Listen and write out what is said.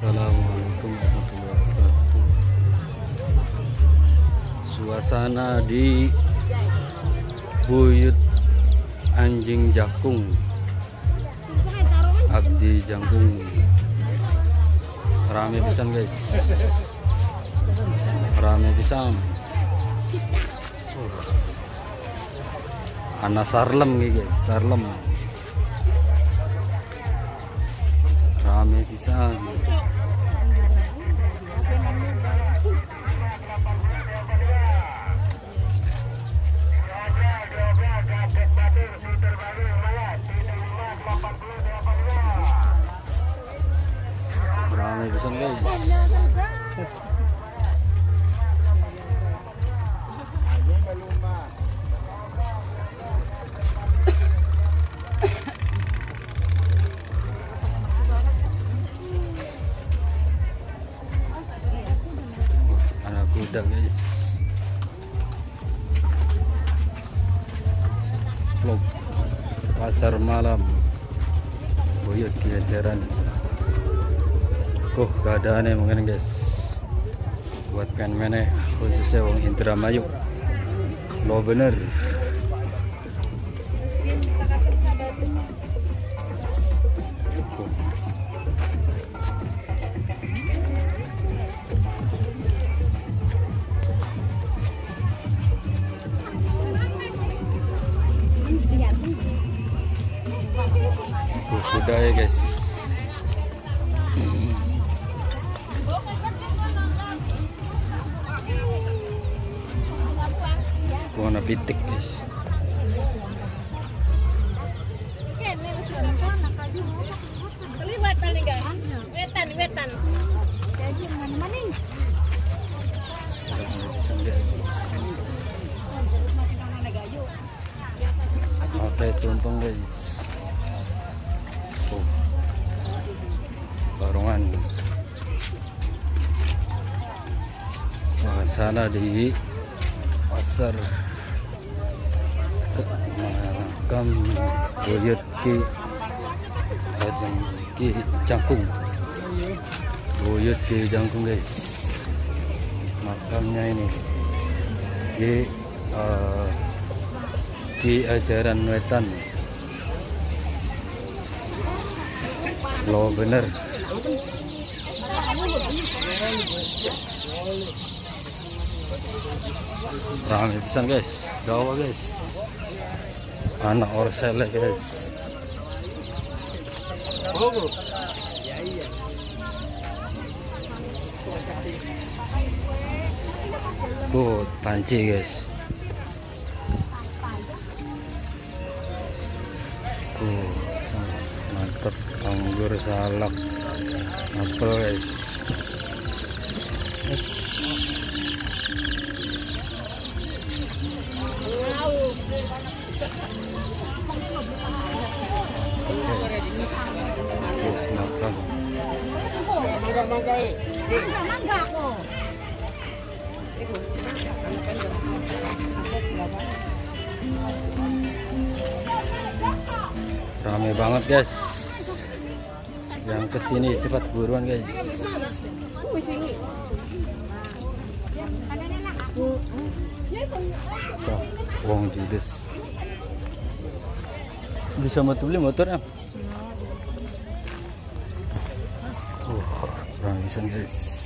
Assalamualaikum warahmatullahi wabarakatuh. Suasana di Buyut Anjing Jakung, Abdi Jangkung. Rame pisan guys. Rame pisan. Anak Sarlem nih guys, Sarlem. Pisan. Rame pisan guys. Kuda guys. Vlog. Pasar malam. Buyut kiajaran kok keadaannya mungkin guys. Buat kan mana khususnya wong Indramayu. Lo bener Kuda ya guys. Warna pitik guys Wetan nih guys. Wetan, wetan. Oke, tumpeng guys. Barongan. Sana di pasar makam Buyut Ki Ajeng Ki Jangkung. Buyut Ki Jangkung guys. Makamnya ini di eh, di ajaran wetan. Lo bener. Rame pisan guys. Jawa guys. Anak orsele guys. Tuh, panci guys. Tuh, mantap anggur salak apel guys. Makan. Mangga. Rame banget guys. Yang ke sini cepat buruan guys. Wong judes. Bisa mau beli motornya? Uh, rame guys.